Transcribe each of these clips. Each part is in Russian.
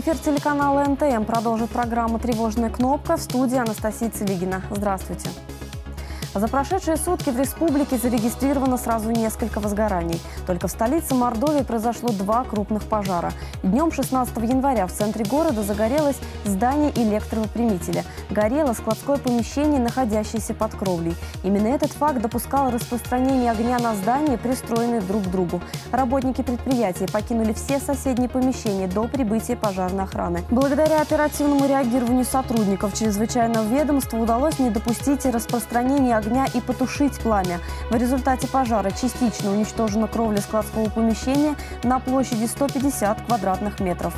Эфир телеканала НТМ продолжит программа «Тревожная кнопка» в студии Анастасия Целигина. Здравствуйте. За прошедшие сутки в республике зарегистрировано сразу несколько возгораний. Только в столице Мордовии произошло два крупных пожара. Днем 16 января в центре города загорелось здание электровопрямителя. Горело складское помещение, находящееся под кровлей. Именно этот факт допускал распространение огня на здания, пристроенные друг к другу. Работники предприятия покинули все соседние помещения до прибытия пожарной охраны. Благодаря оперативному реагированию сотрудников чрезвычайного ведомства удалось не допустить распространения огня и потушить пламя. В результате пожара частично уничтожена кровля складского помещения на площади 150 квадратных метров.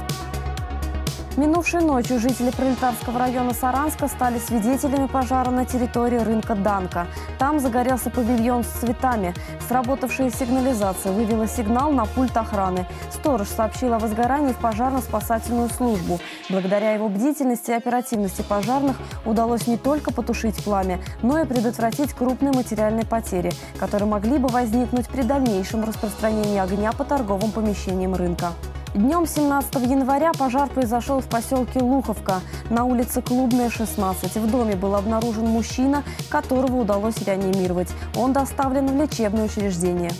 Минувшей ночью жители Пролетарского района Саранска стали свидетелями пожара на территории рынка Данка. Там загорелся павильон с цветами. Сработавшая сигнализация вывела сигнал на пульт охраны. Сторож сообщил о возгорании в пожарно-спасательную службу. Благодаря его бдительности и оперативности пожарных удалось не только потушить пламя, но и предотвратить крупные материальные потери, которые могли бы возникнуть при дальнейшем распространении огня по торговым помещениям рынка. Днем 17 января пожар произошел в поселке Луховка на улице Клубная, 16. В доме был обнаружен мужчина, которого удалось реанимировать. Он доставлен в лечебное учреждение.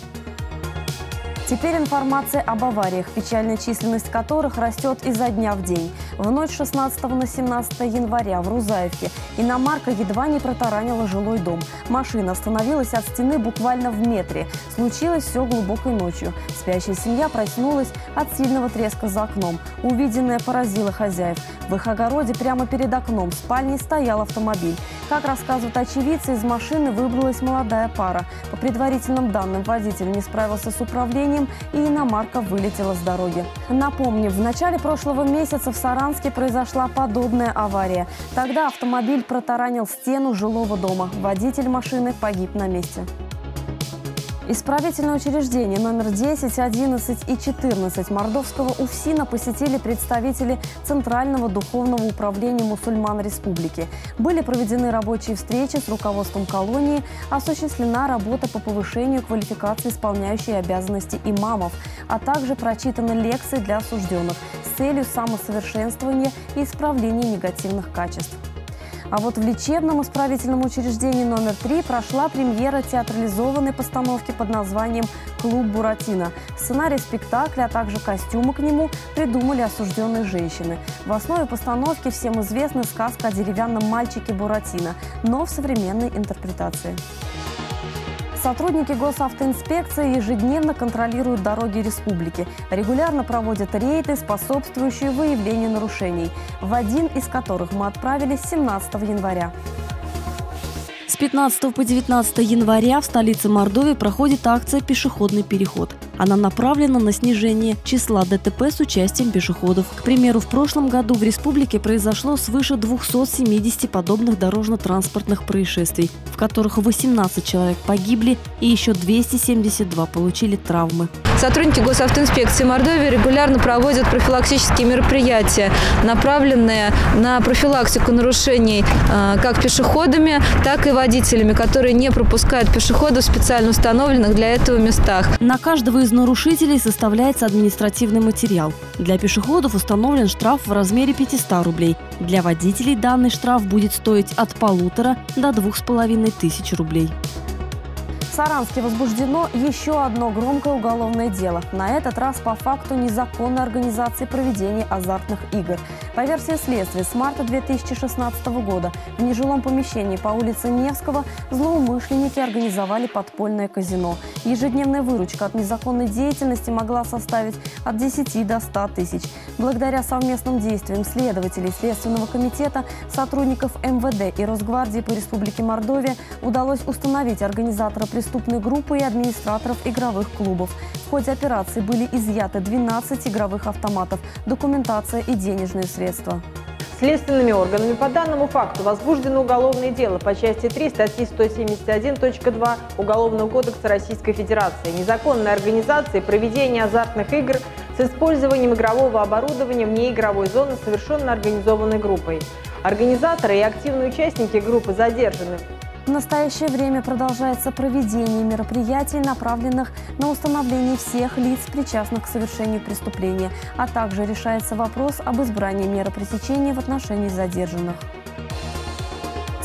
Теперь информация об авариях, печальная численность которых растет изо дня в день. В ночь 16 на 17 января в Рузаевке иномарка едва не протаранила жилой дом. Машина остановилась от стены буквально в метре. Случилось все глубокой ночью. Спящая семья проснулась от сильного треска за окном. Увиденное поразило хозяев. В их огороде прямо перед окном в спальне стоял автомобиль. Как рассказывают очевидцы, из машины выбралась молодая пара. По предварительным данным, водитель не справился с управлением и иномарка вылетела с дороги. Напомним, в начале прошлого месяца в Саранске произошла подобная авария. Тогда автомобиль протаранил стену жилого дома. Водитель машины погиб на месте. Исправительное учреждение номер 10, 11 и 14 Мордовского УФСИНа посетили представители Центрального духовного управления мусульман республики. Были проведены рабочие встречи с руководством колонии, осуществлена работа по повышению квалификации исполняющей обязанности имамов, а также прочитаны лекции для осужденных с целью самосовершенствования и исправления негативных качеств. А вот в лечебном исправительном учреждении номер 3 прошла премьера театрализованной постановки под названием «Клуб Буратино». Сценарий спектакля, а также костюмы к нему придумали осужденные женщины. В основе постановки всем известна сказка о деревянном мальчике Буратино, но в современной интерпретации. Сотрудники госавтоинспекции ежедневно контролируют дороги республики. Регулярно проводят рейды, способствующие выявлению нарушений, в один из которых мы отправились 17 января. С 15 по 19 января в столице Мордовии проходит акция «Пешеходный переход». Она направлена на снижение числа ДТП с участием пешеходов. К примеру, в прошлом году в республике произошло свыше 270 подобных дорожно-транспортных происшествий, в которых 18 человек погибли и еще 272 получили травмы. Сотрудники госавтоинспекции Мордовии регулярно проводят профилактические мероприятия, направленные на профилактику нарушений э, как пешеходами, так и водителями, которые не пропускают пешеходов в специально установленных для этого местах. На каждого из нарушителей составляется административный материал. Для пешеходов установлен штраф в размере 500 рублей. Для водителей данный штраф будет стоить от полутора до двух с половиной тысяч рублей. В Саранске возбуждено еще одно громкое уголовное дело. На этот раз по факту незаконной организации проведения азартных игр. По версии следствия, с марта 2016 года в нежилом помещении по улице Невского злоумышленники организовали подпольное казино. Ежедневная выручка от незаконной деятельности могла составить от 10 до 100 тысяч. Благодаря совместным действиям следователей Следственного комитета, сотрудников МВД и Росгвардии по Республике Мордовия удалось установить организатора преступной группы и администраторов игровых клубов. В ходе операции были изъяты 12 игровых автоматов, документация и денежные средства. Следственными органами по данному факту возбуждено уголовное дело по части 3 статьи 171.2 Уголовного кодекса Российской Федерации «Незаконная организация и проведение азартных игр с использованием игрового оборудования вне игровой зоны, совершенно организованной группой». Организаторы и активные участники группы задержаны В настоящее время продолжается проведение мероприятий, направленных на установление всех лиц, причастных к совершению преступления, а также решается вопрос об избрании меры пресечения в отношении задержанных.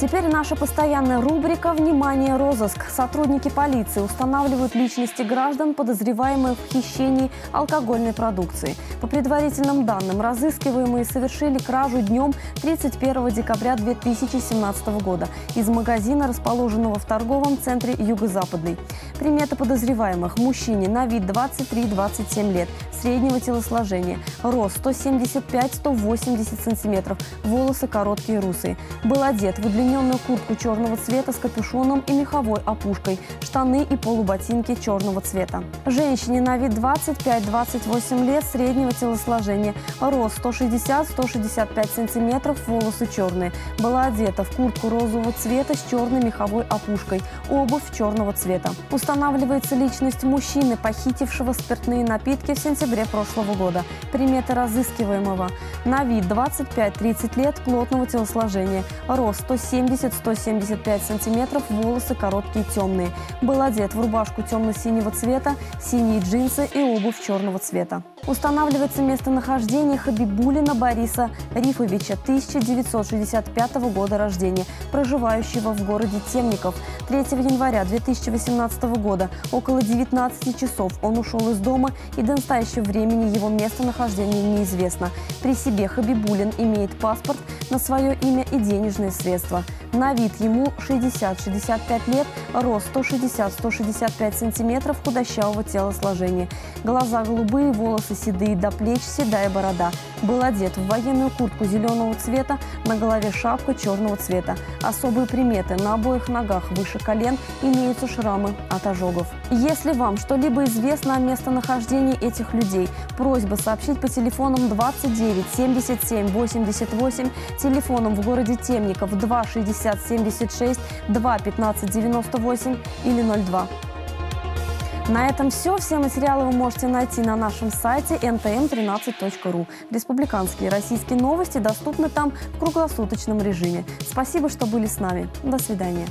Теперь наша постоянная рубрика «Внимание! Розыск». Сотрудники полиции устанавливают личности граждан, подозреваемых в хищении алкогольной продукции. По предварительным данным, разыскиваемые совершили кражу днем 31 декабря 2017 года из магазина, расположенного в торговом центре «Юго-Западный». Приметы подозреваемых. Мужчине на вид 23-27 лет, среднего телосложения, рост 175-180 сантиметров, волосы короткие русые. Был одет в удлиненную куртку черного цвета с капюшоном и меховой опушкой, штаны и полуботинки черного цвета. Женщине на вид 25-28 лет среднего телосложения, рост 160-165 сантиметров, волосы черные. Была одета в куртку розового цвета с черной меховой опушкой, обувь черного цвета. Устанавливается личность мужчины, похитившего спиртные напитки в сентябре прошлого года. Приметы разыскиваемого. На вид 25-30 лет, плотного телосложения, рост 170 170-175 сантиметров, волосы короткие темные. Был одет в рубашку темно-синего цвета, синие джинсы и обувь черного цвета. Устанавливается местонахождение Хабибулина Бориса Рифовича, 1965 года рождения, проживающего в городе Темников. 3 января 2018 года около 19 часов он ушел из дома и до настоящего времени его местонахождение неизвестно. При себе Хабибулин имеет паспорт на свое имя и денежные средства. На вид ему 60-65 лет, рост 160-165 сантиметров, худощавого телосложения. Глаза голубые, волосы седые до плеч, седая борода. Был одет в военную куртку зеленого цвета, на голове шапка черного цвета. Особые приметы – на обоих ногах выше колен имеются шрамы от ожогов. Если вам что-либо известно о местонахождении этих людей, просьба сообщить по телефонам 29 77 88, телефоном в городе Темников 2 60 76, 2 15 98 или 02. На этом все. Все материалы вы можете найти на нашем сайте ntm13.ru. Республиканские российские новости доступны там в круглосуточном режиме. Спасибо, что были с нами. До свидания.